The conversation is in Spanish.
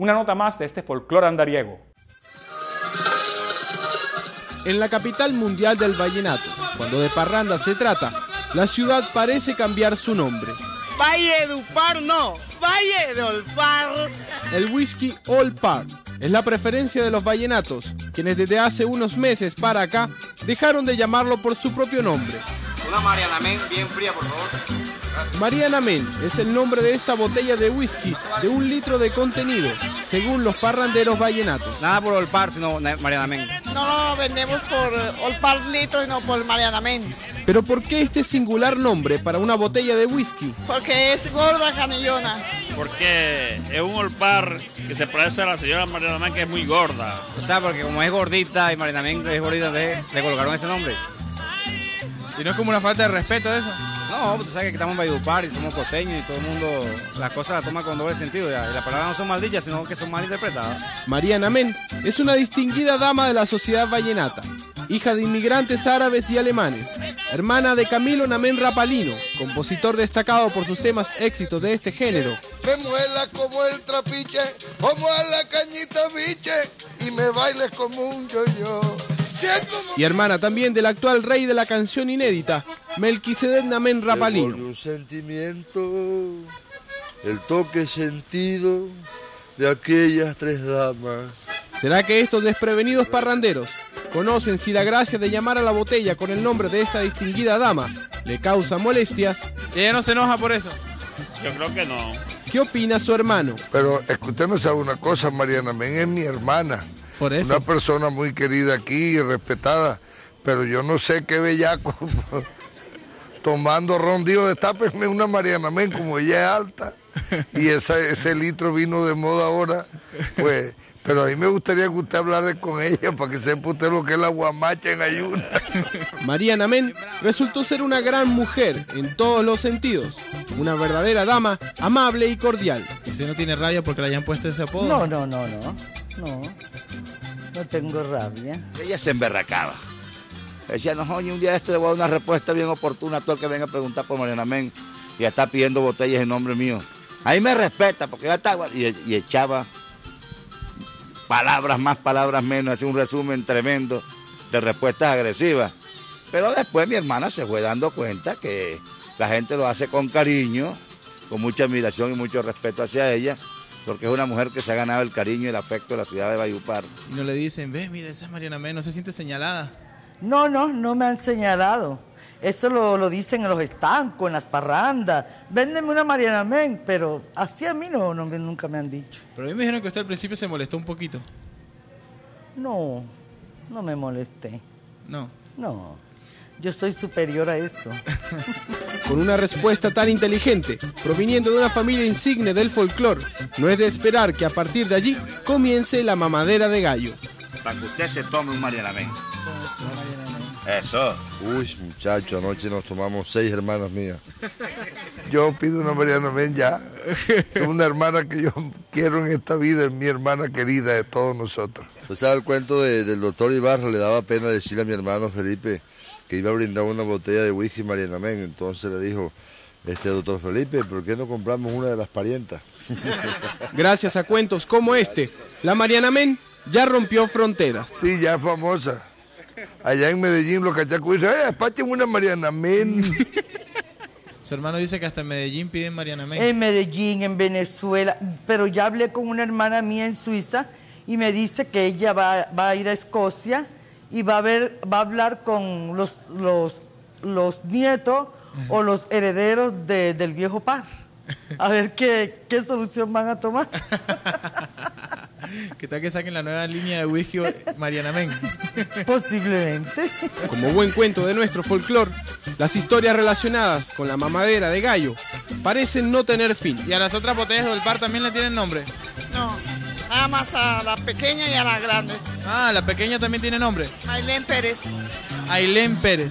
Una nota más de este folclore andariego. En la capital mundial del vallenato, cuando de parranda se trata, la ciudad parece cambiar su nombre. Valle Par no, Valle Par. El whisky All Par es la preferencia de los vallenatos, quienes desde hace unos meses para acá dejaron de llamarlo por su propio nombre. Una Mariana Men bien fría, por favor. Mariana Men es el nombre de esta botella de whisky de un litro de contenido, según los parranderos vallenatos. Nada por Olpar, sino Mariana Men. No lo vendemos por Olpar litro y no por Mariana Men. Pero ¿por qué este singular nombre para una botella de whisky? Porque es gorda canillona. Porque es un Olpar que se parece a la señora Mariana Men que es muy gorda. O sea, porque como es gordita y Mariana Men es gordita, le colocaron ese nombre. ¿Y no es como una falta de respeto eso? No, tú sabes que estamos en Valledupar y somos costeños y todo el mundo las cosas las toma con doble sentido. Y las palabras no son malditas, sino que son mal interpretadas. Mariana Men es una distinguida dama de la sociedad vallenata, hija de inmigrantes árabes y alemanes, hermana de Camilo Namen Rapalino, compositor destacado por sus temas éxitos de este género. Me muela como el trapiche, como a la cañita biche, y me bailes como un yo-yo. Y hermana también del actual rey de la canción inédita, Melquisedec Namen Rapalino. un sentimiento, el toque sentido de aquellas tres damas. ¿Será que estos desprevenidos parranderos conocen si la gracia de llamar a la botella con el nombre de esta distinguida dama le causa molestias? Y ella no se enoja por eso. Yo creo que no. ¿Qué opina su hermano? Pero escúcheme sabe una cosa, Mariana Men es mi hermana. Una persona muy querida aquí y respetada, pero yo no sé qué bellaco. Tomando ron, digo, destápenme una Mariana Men, como ella es alta, y ese litro vino de moda ahora, pues, pero a mí me gustaría que usted hablara con ella para que sepa usted lo que es la guamacha en ayuna. Mariana Men resultó ser una gran mujer en todos los sentidos, una verdadera dama, amable y cordial. ¿Usted no tiene rabia porque le hayan puesto ese apodo? No, no, no, no, no. Tengo rabia. Ella se emberracaba. Decía, no, oye, un día este le voy a dar una respuesta bien oportuna a todo el que venga a preguntar por Mariana Men. Y está pidiendo botellas en nombre mío. Ahí me respeta, porque ya estaba. Y, echaba palabras más, palabras menos, hacía un resumen tremendo de respuestas agresivas. Pero después mi hermana se fue dando cuenta que la gente lo hace con cariño, con mucha admiración y mucho respeto hacia ella porque es una mujer que se ha ganado el cariño y el afecto de la ciudad de Bayupar. Y no le dicen, ve, mira, esa es Mariana Men, no se siente señalada. No, no, no me han señalado. Eso lo, dicen en los estancos, en las parrandas. Véndeme una Mariana Men, pero así a mí no, no, nunca me han dicho. Pero a mí me dijeron que usted al principio se molestó un poquito. No, no me molesté. No. No, yo soy superior a eso. Con una respuesta tan inteligente, proviniendo de una familia insigne del folclore, no es de esperar que a partir de allí comience la mamadera de gallo. Para que usted se tome un Mariana Men. Eso. Uy, muchacho, anoche nos tomamos seis hermanas mías. Yo pido una Mariana Men ya. Es una hermana que yo quiero en esta vida, es mi hermana querida de todos nosotros. Pues sabe el cuento del doctor Ibarra, le daba pena decirle a mi hermano Felipe que iba a brindar una botella de whisky Mariana Men. Entonces le dijo, este doctor Felipe, ¿por qué no compramos una de las parientas? Gracias a cuentos como este, la Mariana Men ya rompió fronteras. Sí, ya es famosa. Allá en Medellín los cachacos dicen, ¡eh, despachen una Mariana Men! Su hermano dice que hasta en Medellín piden Mariana Men. En Medellín, en Venezuela. Pero ya hablé con una hermana mía en Suiza y me dice que ella va, a ir a Escocia y va a, ver, va a hablar con los, los, los nietos o los herederos del viejo par. A ver qué, qué solución van a tomar. ¿Qué tal que saquen la nueva línea de whisky Mariana Men? Posiblemente. Como buen cuento de nuestro folclore, las historias relacionadas con la mamadera de gallo parecen no tener fin. ¿Y a las otras botellas del bar también le tienen nombre? Más a la pequeña y a la grande. Ah, la pequeña también tiene nombre. Ailén Pérez. Ailén Pérez.